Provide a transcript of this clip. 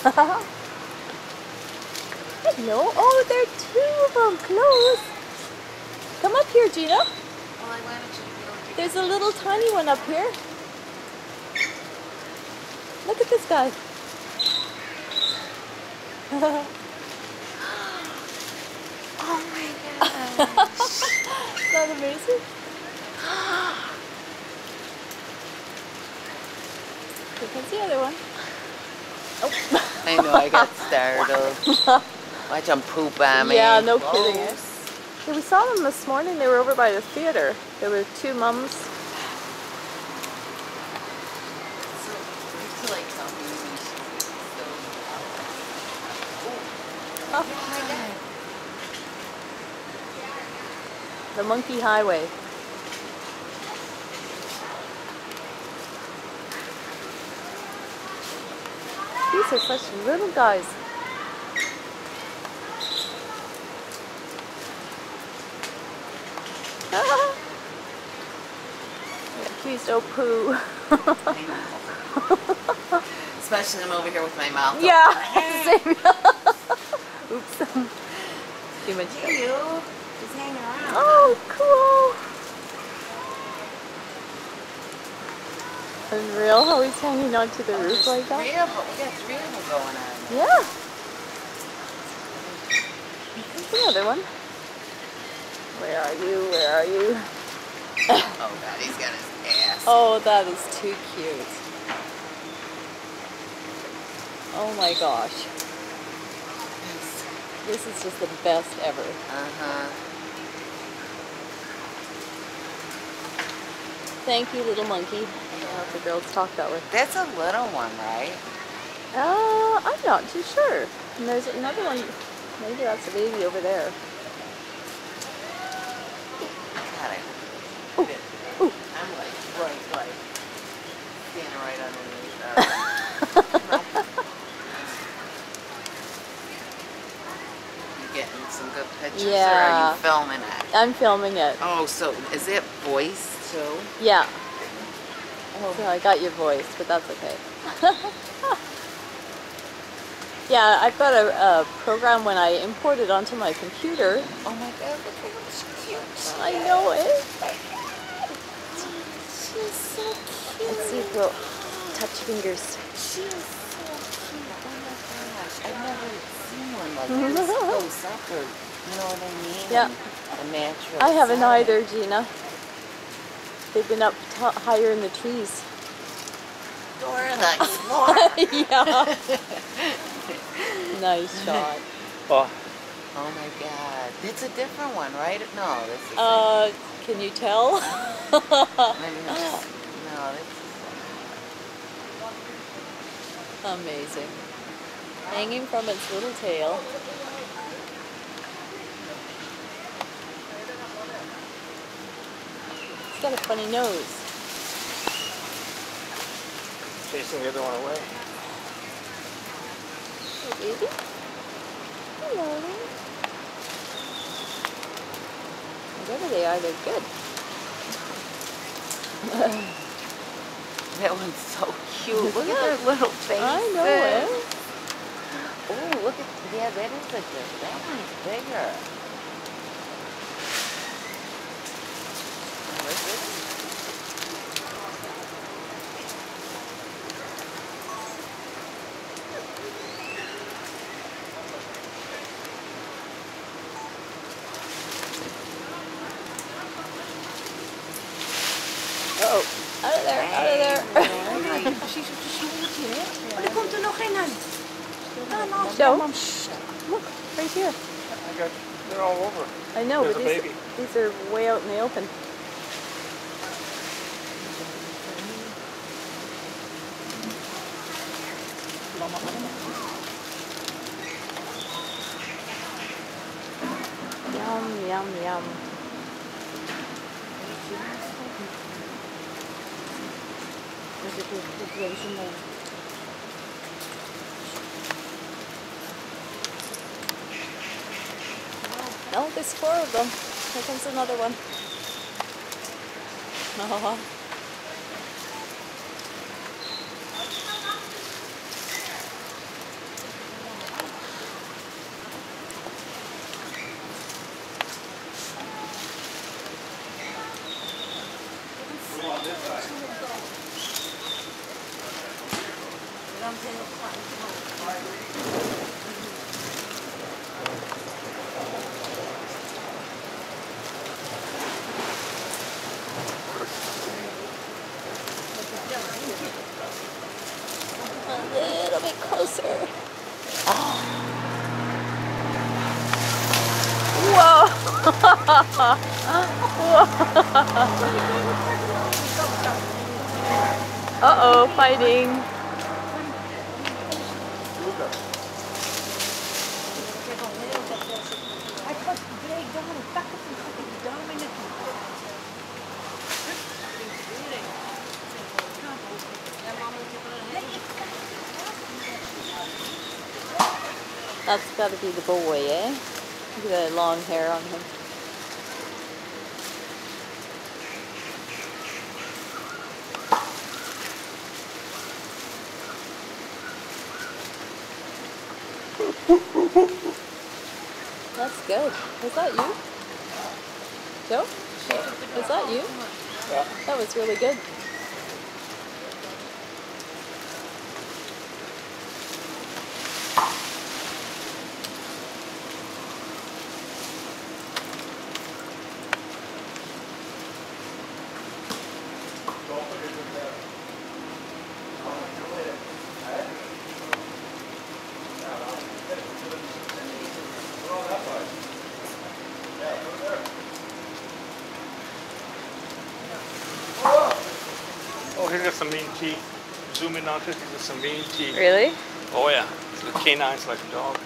Hello. Oh, there are two of them close. Come up here, Gina. Well, I wanted you to be able to There's a little tiny one up here. Look at this guy. Oh my god. Isn't that amazing? Here comes the other one. Oh. I know, I got startled. Watch them poop on me. Yeah, no kidding. Oh. Yeah, we saw them this morning. They were over by the theater. There were two mums. So, like something is so... Oh, Oh my god. the Monkey Highway. Are such little guys. Accused oh poo. Especially I'm over here with my mouth. yeah. Same. Oops. Too much. Hey, you. Just hanging around. Oh, cool. Unreal how he's hanging onto the Oh, roof like that. three of them. We got three of them going on. Yeah. There's the other one. Where are you? Where are you? Oh god, he's got his ass. Oh, that is too cute. Oh my gosh. This is just the best ever. Uh-huh. Thank you, little monkey. Know the girls talk that way. That's a little one, right? Uh, I'm not too sure. And there's another one. Maybe that's a baby over there. Ooh, it. ooh. I'm like, right, like, standing right underneath. Uh, you getting some good pictures, or are you filming it? I'm filming it. Oh, so is it voice too? Yeah. Oh, So I got your voice, but that's okay. yeah, I've got a, a program when I import it onto my computer. oh my God, look at how cute. I know it. She's so cute. Let's see if we'll touch fingers. She is so cute. Oh my gosh. I've never seen one like this close up or, you know what I mean? Yeah. A natural. I haven't either, Gina. They've been up t- higher in the trees. Dora the Explorer. yeah. nice shot. Oh, oh my god. It's a different one, right? No, this is. Uh, can you tell? No, this Amazing. Hanging from its little tail. It's got a funny nose. chasing the other one away. Hey, baby. Hello. Whatever they are, they're good. That one's so cute. Look at their little face. I know it. Eh? Oh, look at yeah, that is a good. That one's bigger. Uh-oh. Out of there, out of there. Maar er komt er nog een aan. No. Look, right here. I got, they're all over. I know, There's but these, these are way out in the open. Yum, yum. Oh, there's four of them. Here comes another one. Oh. daarmee naartoe. That's gotta be the boy, eh? Look at that long hair on him. That's good. Was that you? Joe? Was that you? Yeah. That was really good. Oh, he's got some mean teeth. Zoom in on it. He's got some mean teeth. Really? Oh yeah. The canines like a dog.